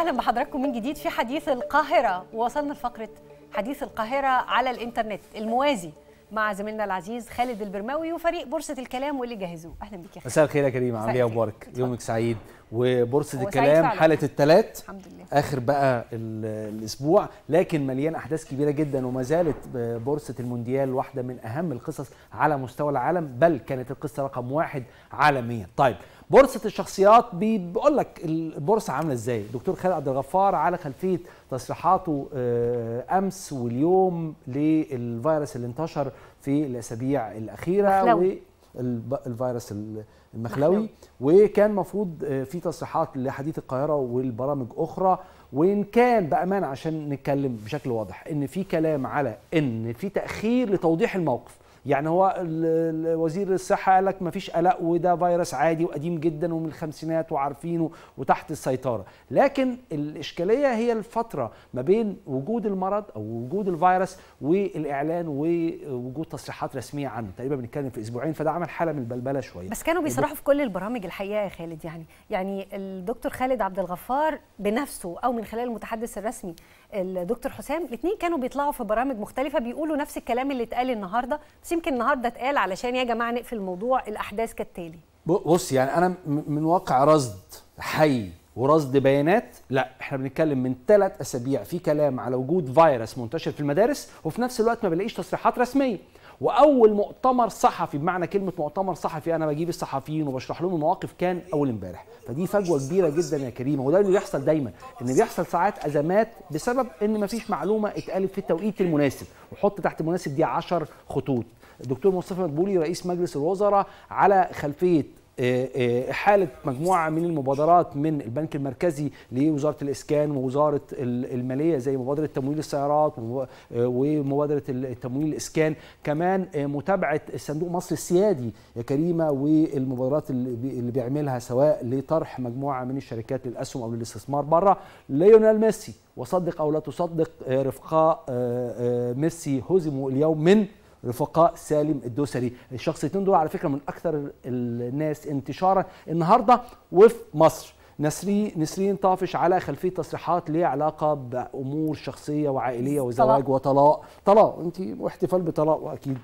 أهلا بحضراتكم من جديد في حديث القاهرة. وصلنا لفقرة حديث القاهرة على الإنترنت الموازي مع زميلنا العزيز خالد البرماوي وفريق بورصة الكلام واللي جهزوه. أهلا بك يا خالد. مساء الخير يا كريم عامل إيه أخبارك الخير. يومك سعيد؟ وبورصة الكلام. حالة الثلاث الحمد لله. آخر بقى ال- الأسبوع. لكن مليان أحداث كبيرة جدا وما زالت بورصة المونديال واحدة من أهم القصص على مستوى العالم بل كانت القصة رقم واحد عالميا. طيب بورصة الشخصيات بي- بيقول لك البورصة عاملة إزاي؟ دكتور خالد عبد الغفار على خلفية تصريحاته آه، أمس واليوم للفيروس اللي انتشر في الأسابيع الأخيرة مخلوي. والفيروس المخلوي. مخلوي. وكان مفروض آه، في تصريحات لحديث القاهرة والبرامج أخرى. وإن كان بأمانة عشان نتكلم بشكل واضح إن في كلام على إن في تأخير لتوضيح الموقف. يعني هو وزير الصحة قال لك مفيش قلق وده فيروس عادي وقديم جدا ومن الخمسينات وعارفينه وتحت السيطرة. لكن الإشكالية هي الفترة ما بين وجود المرض أو وجود الفيروس والإعلان ووجود تصريحات رسمية عنه. تقريبا بنتكلم في أسبوعين فده عمل حالة من البلبلة شوية. بس كانوا بيصرحوا في كل البرامج الحقيقة يا خالد يعني يعني الدكتور خالد عبد الغفار بنفسه أو من خلال المتحدث الرسمي الدكتور حسام الاثنين كانوا بيطلعوا في برامج مختلفة بيقولوا نفس الكلام اللي اتقال النهارده بس يمكن النهارده اتقال علشان يا جماعة نقفل الموضوع الأحداث كالتالي بص يعني أنا من واقع رصد حي ورصد بيانات لأ إحنا بنتكلم من ثلاث أسابيع في كلام على وجود فيروس منتشر في المدارس وفي نفس الوقت ما بلاقيش تصريحات رسمية. وأول مؤتمر صحفي بمعنى كلمة مؤتمر صحفي أنا بجيب الصحفيين وبشرح لهم المواقف كان أول امبارح. فدي فجوة كبيرة جدا يا كريم وده اللي بيحصل دايما إن بيحصل ساعات أزمات بسبب إن مفيش معلومة اتقالت في التوقيت المناسب. وحط تحت المناسب دي 10 خطوط. الدكتور مصطفى مدبولي رئيس مجلس الوزراء على خلفية آه، آه، إحالة مجموعة من المبادرات من البنك المركزي لوزارة الإسكان ووزارة ال- المالية زي مبادرة تمويل السيارات آه، ومبادرة التمويل الإسكان. كمان متابعة صندوق مصر السيادي يا كريمة والمبادرات اللي بي- اللي بيعملها سواء لطرح مجموعة من الشركات للأسهم أو للاستثمار بره ليونيل ميسي وصدق أو لا تصدق رفقاء ميسي هزموا اليوم من رفقاء سالم الدوسري. الشخصيتين دول على فكرة من أكثر الناس انتشارا النهارده وفي مصر. نسرين نسرين طافش على خلفية تصريحات ليها علاقه بأمور شخصية وعائلية وزواج وطلاق. طلاق. انت واحتفال بطلاق واكيد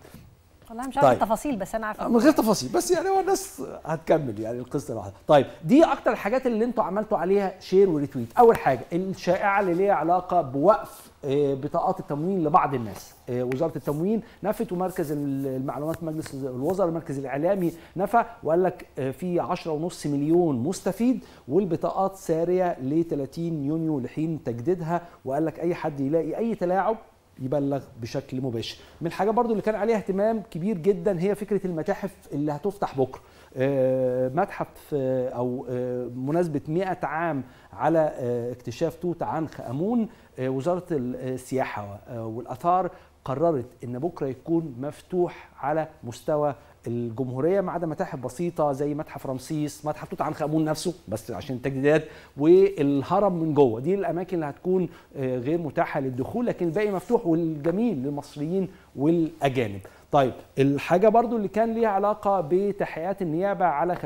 والله مش عارفه طيب. التفاصيل بس أنا عارفه من غير تفاصيل. بس يعني هو الناس هتكمل يعني القصة لوحدها. طيب دي أكتر الحاجات اللي أنتوا عملتوا عليها share و retweet. أول حاجة الشائعة اللي ليها علاقة بوقف آه، بطاقات التموين لبعض الناس. آه، وزارة التموين نفت ومركز المعلومات مجلس الوزراء المركز الإعلامي نفى وقال لك آه، في 10.5 مليون مستفيد والبطاقات سارية ل 30 يونيو لحين تجديدها. وقال لك أي حد يلاقي أي تلاعب يبلغ بشكل مباشر. من الحاجة برضو اللي كان عليها اهتمام كبير جدا هي فكرة المتاحف اللي هتفتح بكرة. آه، متحف آه، أو آه، مناسبة 100 عام على اكتشاف توت عنخ آمون وزارة السياحة والآثار قررت إن بكرة يكون مفتوح على مستوى الجمهورية ما عدا متاحف بسيطة زي متحف رمسيس متحف توت عنخ آمون نفسه بس عشان التجديدات والهرم من جوه. دي الأماكن اللي هتكون آه، غير متاحة للدخول لكن الباقي مفتوح والجميل للمصريين والأجانب. طيب الحاجة برضو اللي كان ليها علاقة بتحيات النيابة على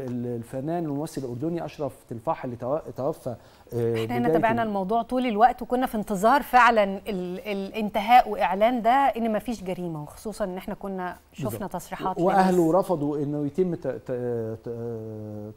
ال- الفنان الممثل الأردني أشرف تلفاح اللي تو- توفى إحنا هنا تابعنا ال- الموضوع طول الوقت وكنا في انتظار فعلا ال الانتهاء وإعلان ده إن مفيش جريمة وخصوصا إن إحنا كنا شفنا. تصريحات وأهله رفضوا إنه يتم ت- ت-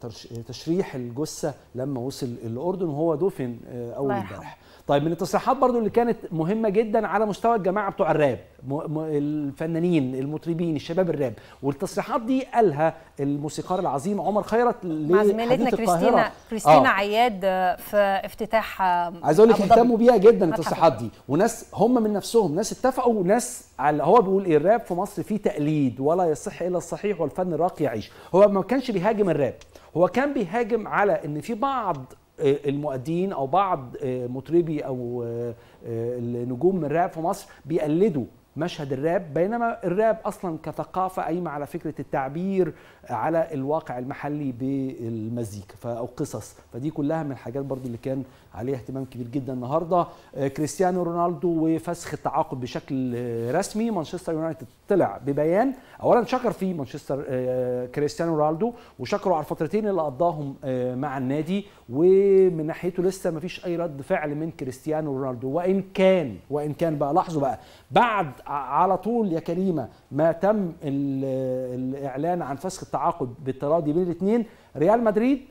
ت- تشريح الجثة لما وصل الأردن وهو دفن آه، أول. امبارح طيب من التصريحات برضو اللي كانت مهمة جدا على مستوى الجماعة بتوع الراب م- م- الفنانين المطربين الشباب الراب والتصريحات دي قالها الموسيقار العظيم عمر خيرت مع زميلتنا كريستينا. كريستينا آه. عياد آه، في افتتاح عايز أقول لك. اهتموا بيها جدا التصريحات دي. وناس هم من نفسهم ناس اتفقوا وناس على هو بيقول إيه الراب في مصر فيه تقليد ولا يصح إلا الصحيح والفن الراقي يعيش. هو ما كانش بيهاجم الراب هو كان بيهاجم على إن في بعض آه، المؤدين أو بعض آه، مطربي أو آه، النجوم من الراب في مصر بيقلدوا. مشهد الراب بينما الراب أصلا كثقافة قايمة على فكرة التعبير على الواقع المحلي بالمزيكا أو قصص. فدي كلها من الحاجات برضو اللي كان عليها اهتمام كبير جدا النهارده. آه، كريستيانو رونالدو وفسخ التعاقد بشكل رسمي. مانشستر يونايتد طلع ببيان. اولا شكر فيه مانشستر آه، كريستيانو رونالدو وشكروا على الفترتين اللي قضاهم آه، مع النادي. ومن ناحيته لسه ما فيش أي رد فعل من كريستيانو رونالدو. وإن كان وإن كان بقى لاحظوا بقى بعد على طول يا كريمه ما تم ال- الإعلان عن فسخ التعاقد بالتراضي بين الاثنين. ريال مدريد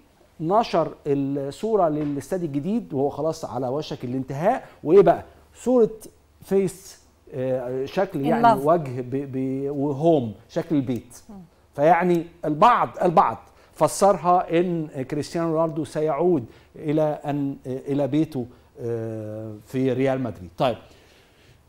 نشر الصورة للاستاد الجديد وهو خلاص على وشك الانتهاء. وإيه بقى؟ صورة face آه، شكل يعني. وجه و home شكل البيت. فيعني البعض البعض فسرها إن كريستيانو رونالدو سيعود إلى أن إلى بيته آه، في ريال مدريد. طيب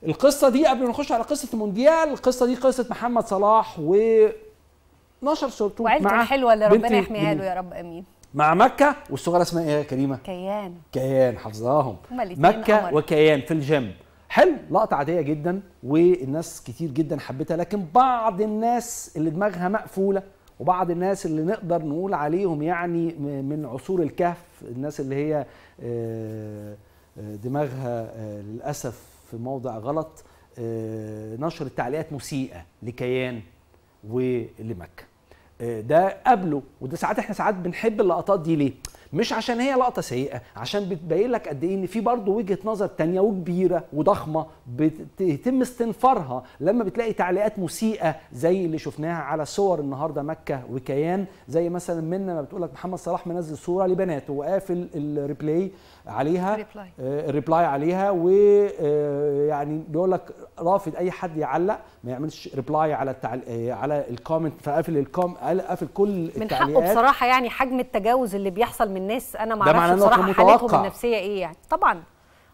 القصة دي قبل ما نخش على قصة المونديال القصة دي قصة محمد صلاح ونشر صورته وعيلته مع الحلوة اللي ربنا يحميها له. يا رب آمين مع مكة والصغيرة اسمها إيه يا كريمة كيان كيان حافظاهم مكة قمر. وكيان في الجيم حلو لقطة عادية جدا والناس كتير جدا حبتها لكن بعض الناس اللي دماغها مقفولة وبعض الناس اللي نقدر نقول عليهم يعني من عصور الكهف الناس اللي هي آه، آه، دماغها آه، للأسف في موضع غلط آه، نشر تعليقات مسيئة لكيان ولمكة آه، ده قبله وده ساعات إحنا ساعات بنحب اللقطات دي ليه؟ مش عشان هي لقطة سيئة عشان بتبين لك قد إيه إن في برضه وجهة نظر تانية وكبيرة وضخمة بيتم استنفارها لما بتلاقي تعليقات مسيئة زي اللي شفناها على صور النهارده مكة وكيان زي مثلا منا ما بتقول لك محمد صلاح منزل صورة لبناته وقافل ال reply عليها reply. آه، ال reply عليها ويعني بيقول لك رافض أي حد يعلق ما يعملش reply على التعل... آه، على ال comment فقافل ال com قافل كل من حقه التعليقات بصراحة يعني حجم التجاوز اللي بيحصل من الناس أنا ما أعرفش بصراحة حالتهم. النفسية إيه يعني. طبعا.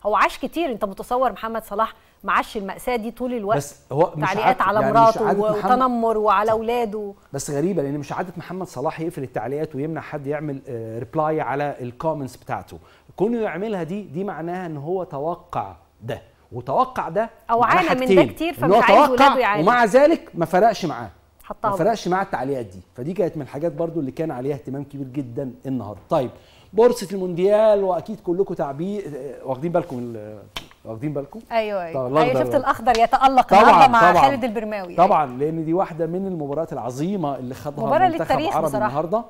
هو عاش كتير. أنت متصور محمد صلاح معاش المأساة دي طول الوقت. بس هو مش تعليقات على يعني مراته وتنمر وعلى أولاده. بس غريبة لأن مش عادة محمد صلاح يقفل التعليقات ويمنع حد يعمل reply على ال comments بتاعته. كونه يعملها دي دي معناها إن هو توقع ده. وتوقع ده معناه عانى من ده. كتير فمش عايز ولاده يعانوا. ومع ذلك ما فرقش معاه. حطها ما. فرقش معاه التعليقات دي. فدي كانت من الحاجات برضو اللي كان عليها اهتمام كبير جدا النهارده. طيب بورصة المونديال وأكيد كلكم تعبير آه، واخدين بالكم ال- واخدين بالكم؟ أيوه أيوه. الأخضر شفت. الأخضر يتألق طبعاً، النهارده مع طبعاً. خالد البرماوي. طبعا لأن دي واحدة من المباريات العظيمة اللي خدها مباراة منتخب للتاريخ عربي بصراحة. النهارده.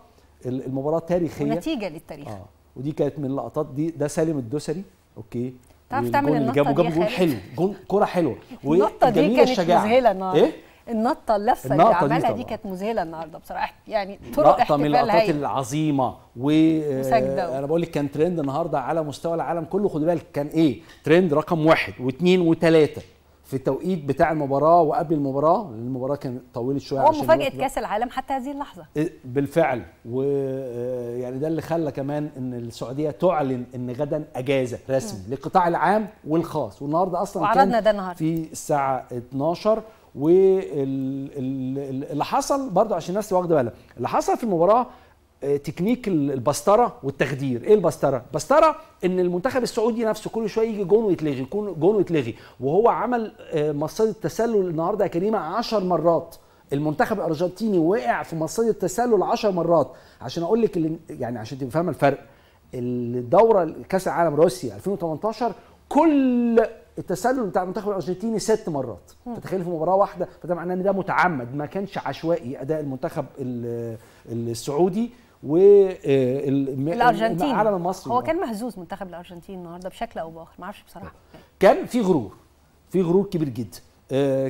ال- المباراة تاريخيه ونتيجة للتاريخ. آه ودي كانت من اللقطات دي ده سالم الدوسري. أوكي. تعرف تعمل جابه دي جون خالد؟ حلو. جون كرة حلوة. النطه دي كانت. مذهلة النهارده. إيه؟ النطة اللفة اللي النقطة دي عملها دي طبعاً. كانت مذهلة النهارده بصراحة. يعني طرق لقطه من احتفال اللقطات العظيمة و. آه، أنا بقول لك كان ترند النهارده على مستوى العالم كله. خدي بالك كان إيه؟ ترند رقم واحد واثنين وثلاثه في التوقيت بتاع المباراة وقبل المباراة. المباراة كانت طولت شوية هو مفاجأة. كأس العالم حتى هذه اللحظة. بالفعل. ويعني ده اللي خلى كمان إن السعودية تعلن إن غدا أجازة رسمي للقطاع العام والخاص. والنهاردة أصلا كان ده النهارده. في الساعة 12 واللي حصل برضو عشان الناس واخدة بالها. اللي حصل في المباراة آه، تكنيك ال- البسطرة والتخدير. إيه البسطرة؟ البسطره إن المنتخب السعودي نفسه كل شوية يجي جون ويتلغي يكون جون ويتلغي. وهو عمل آه، مصيده التسلل النهارده يا كريمة 10 مرات. المنتخب الأرجنتيني وقع في مصيده التسلل 10 مرات. عشان أقول لك يعني عشان تبقى فاهمة الفرق. الدورة كأس العالم روسيا 2018 كل التسلل بتاع المنتخب الأرجنتيني ست مرات. فتخيل في مباراة واحدة فده معناه إن ده متعمد. ما كانش عشوائي أداء المنتخب ال- السعودي الارجنتين والعالم المصري. هو كان مهزوز منتخب الأرجنتين النهارده بشكل أو بآخر ما أعرفش بصراحة. كان في غرور. في غرور كبير جدا.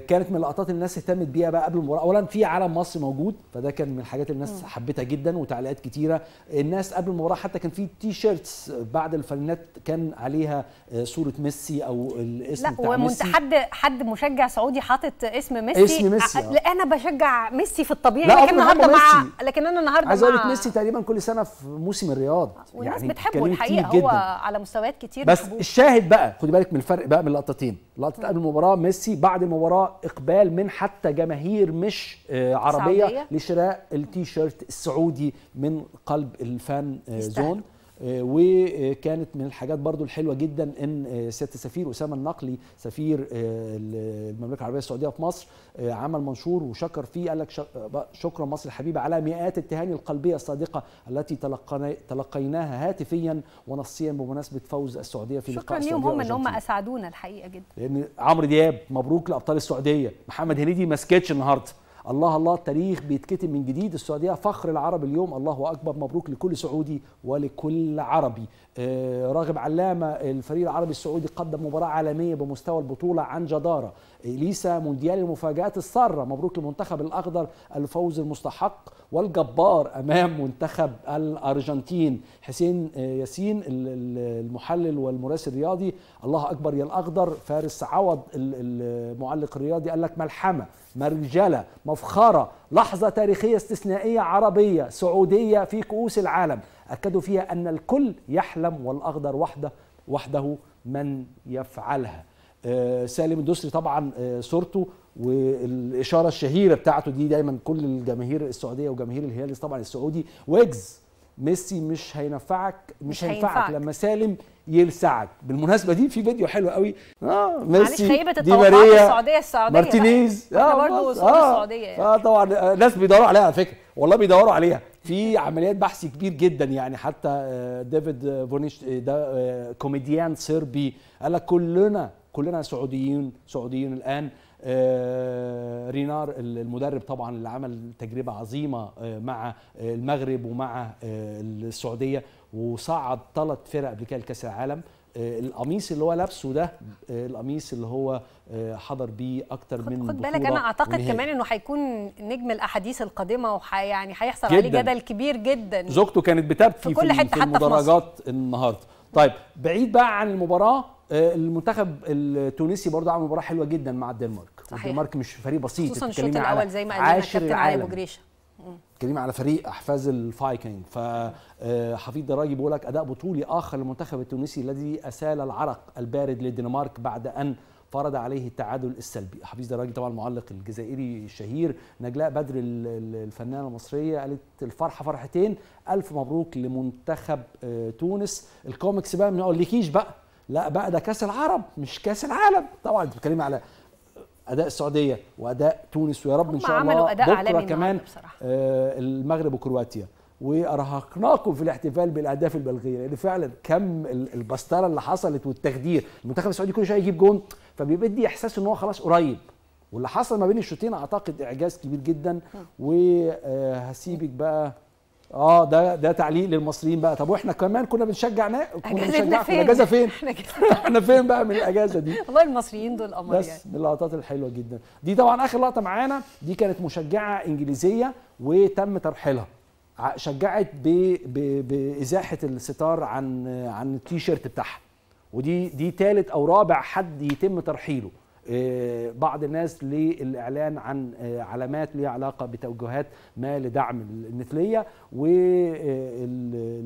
كانت من اللقطات اللي الناس اهتمت بيها بقى قبل المباراه اولا في علم مصر موجود فده كان من الحاجات اللي الناس حبتها جدا وتعليقات كتيرة الناس قبل المباراه حتى كان في t-shirts بعد الفنانات كان عليها آه، صورة ميسي أو الاسم لا بتاع ميسي حد حد مشجع سعودي حاطط اسم ميسي اسم ميسي، آه. لا أنا بشجع ميسي في الطبيعي لا، لكن النهارده مع ميسي. لكن أنا النهارده عايز أقول لك ميسي تقريبا كل سنة في موسم الرياض والناس يعني بتحبه الحقيقة هو جداً. على مستويات كتير بس محبوب. الشاهد بقى خدي بالك من الفرق بقى من اللقطتين لقطة قبل المباراة ميسي بعد المباراه إقبال من حتى جماهير مش آه، عربية سعودية. لشراء التي شيرت السعودي من قلب ال fan آه،. zone وكانت من الحاجات برضو الحلوة جدا إن آه، سياده السفير أسامة النقلي سفير آه، المملكة العربية السعودية في مصر آه، عمل منشور وشكر فيه قال لك شك- شكرا مصر الحبيبة على مئات التهاني القلبية الصادقة التي تلقيناها هاتفيا ونصيا بمناسبة فوز السعودية في شكرا لقاء ليهم السعوديه هم إن هم. اسعدونا الحقيقة جدا. لأن عمرو دياب مبروك لأبطال السعودية. محمد هنيدي ما سكتش النهارده. الله الله التاريخ بيتكتب من جديد السعودية فخر العرب اليوم. الله أكبر مبروك لكل سعودي ولكل عربي. آه، راغب علامة الفريق العربي السعودي قدم مباراة عالمية بمستوى البطولة عن جدارة. إليسا مونديال المفاجآت السارة. مبروك للمنتخب الأخضر الفوز المستحق والجبار أمام منتخب الأرجنتين. حسين آه، ياسين ال- ال- المحلل والمراسل الرياضي. الله أكبر يا الأخضر. فارس عوض ال- المعلق الرياضي قال لك ملحمة مرجلة مفخرة لحظة تاريخية استثنائية عربية سعودية في كؤوس العالم. أكدوا فيها أن الكل يحلم والاخضر وحده وحده من يفعلها. آه، سالم الدوسري طبعا آه، صورته والإشارة الشهيرة بتاعته دي دايما كل الجماهير السعودية وجماهير الهلال طبعا السعودي. ويجز ميسي مش هينفعك مش, مش هينفعك هينفعك. لما سالم يلسعك. بالمناسبة دي في فيديو حلو قوي. آه ميسي خيبه دي التوقعات ماريا السعودية السعودية مارتينيز. إحنا برضه وصول السعوديه يعني. آه طبعا آه، ناس بيدوروا عليها على فكرة. والله بيدوروا عليها. في عمليات بحث كبير جدا يعني حتى آه، ديفيد آه، فونيش آه، ده آه، كوميديان صربي. قال لك كلنا كلنا سعوديين سعوديين الآن. آه، رينار المدرب طبعا اللي عمل تجربة عظيمة آه، مع آه، المغرب ومع آه، السعودية وصعد ثلاث فرق قبل كده لكأس العالم آه، القميص اللي هو لابسه ده آه، القميص اللي هو آه، حضر بيه أكتر من خد بالك أنا أعتقد ونهائي. كمان إنه هيكون نجم الأحاديث القادمة وح يعني هيحصل عليه. جدل كبير جدا زوجته كانت بتبكي في كل في حتى في المدرجات النهارده طيب بعيد بقى عن المباراة آه، المنتخب التونسي برضه عمل مباراة حلوة جدا مع الدنمارك. صحيح. الدنمارك مش فريق بسيط خصوصا الشوط الأول زي ما قال عاشر الكابتن علي العالم. بتتكلمي على فريق أحفاد الفايكنج. فحفيظ دراجي بيقول لك أداء بطولي آخر للمنتخب التونسي الذي أسال العرق البارد للدنمارك بعد أن فرض عليه التعادل السلبي. حفيظ دراجي طبعا المعلق الجزائري الشهير. نجلاء بدر ال- ال- الفنانة المصرية قالت الفرحة فرحتين. ألف مبروك لمنتخب آه، تونس. الكوميكس بقى ما اقولكيش بقى. لا بقى ده كاس العرب مش كاس العالم. طبعا انت بتتكلمي على أداء السعودية وأداء تونس ويا رب إن شاء الله. أداء بكرة كمان. آه، المغرب وكرواتيا. وأرهقناكم في الاحتفال بالأهداف الملغية لأن فعلا كم ال- البسطرة اللي حصلت والتخدير المنتخب السعودي كل شوية يجيب جون فبيدي إحساس إن هو خلاص قريب. واللي حصل ما بين الشوطين أعتقد إعجاز كبير جدا. وهسيبك بقى آه ده ده تعليق للمصريين بقى. طب وإحنا كمان كنا بنشجع نا... كنا بنشجعكم. فين؟ الأجازة فين؟ إحنا فين بقى من الأجازة دي؟ والله المصريين دول قمر يعني. بس من اللقطات الحلوة جدا. دي طبعا آخر لقطة معانا. دي كانت مشجعة إنجليزية وتم ترحيلها. شجعت ب- ب- بإزاحة الستار عن عن التيشيرت بتاعها. ودي دي ثالث أو رابع حد يتم ترحيله. بعض الناس للإعلان عن آه، علامات ليها علاقة بتوجهات ما لدعم المثليه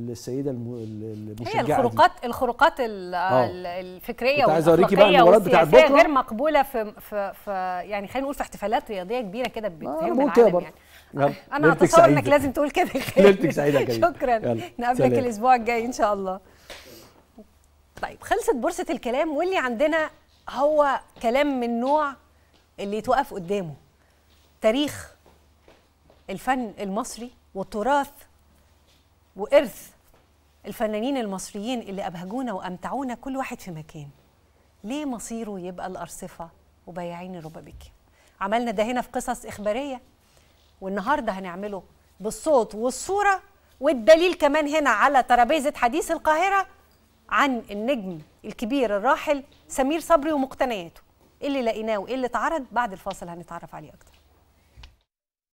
والسيده المشجعة هي دي. الخروقات الخروقات ال- آه. ال- الفكرية عايز بقى المباريات بتاعت بكرة. غير مقبولة في في, في يعني خلينا نقول في احتفالات رياضية كبيرة كده آه، بتهم كده العالم. يعني يلا، أنا أتصور إنك. لازم تقول كده خالد. ليلتك يا كريم. شكرا نقابلك. الأسبوع الجاي إن شاء الله طيب خلصت بورصة الكلام واللي عندنا هو كلام من نوع اللي يتوقف قدامه. تاريخ الفن المصري والتراث وإرث الفنانين المصريين اللي أبهجونا وأمتعونا كل واحد في مكان. ليه مصيره يبقى الأرصفة وبياعين الربابيكي عملنا ده هنا في قصص إخبارية والنهاردة هنعمله بالصوت والصورة والدليل كمان هنا على ترابيزة حديث القاهرة عن النجم الكبير الراحل سمير صبري ومقتنياته. إيه اللي لقيناه وإيه اللي اتعرض؟ بعد الفاصل هنتعرف عليه أكتر.